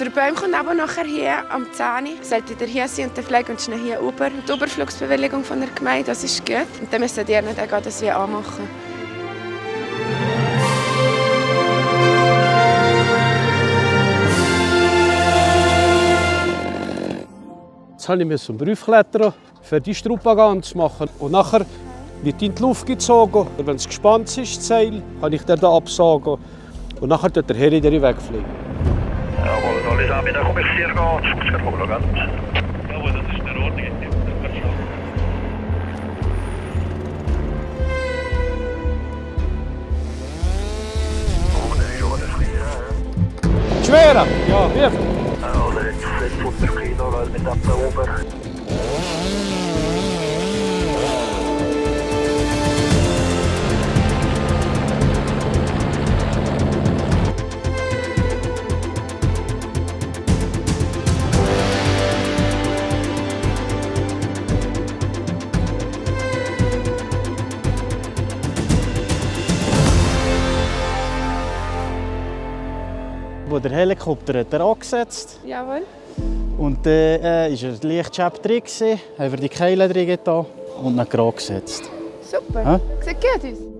Der Baum kommt aber nachher hier am 10 Uhr. Sollte ihr hier sein und dann fliegen uns hier über. Die Überflugsbewilligung von der Gemeinde, das ist gut. Und dann müssen ihr nicht das wie anmachen. Jetzt habe ich zum Beruf klettern, für die Strupagant zu machen. Und nachher wird in die Luft gezogen. Wenn es gespannt ist, das Seil, kann ich den absagen. Und nachher tut der Heri wegfliegen. Jawohl, soll ich auch mit der Kommission gehen? Das ist kein ganz. Jawohl, das ist in Ordnung. Das wird schon. Schwerer? Ja, wie viel? Also jetzt 600 Kilo, weil mit ab da oben. Wo der Helikopter hat er angesetzt Jawohl. und dann äh, ist er Lichtschäpp drin, gewesen, haben wir die Keile drin getan und dann gerade gesetzt. Super. Ja? Sieht gut aus.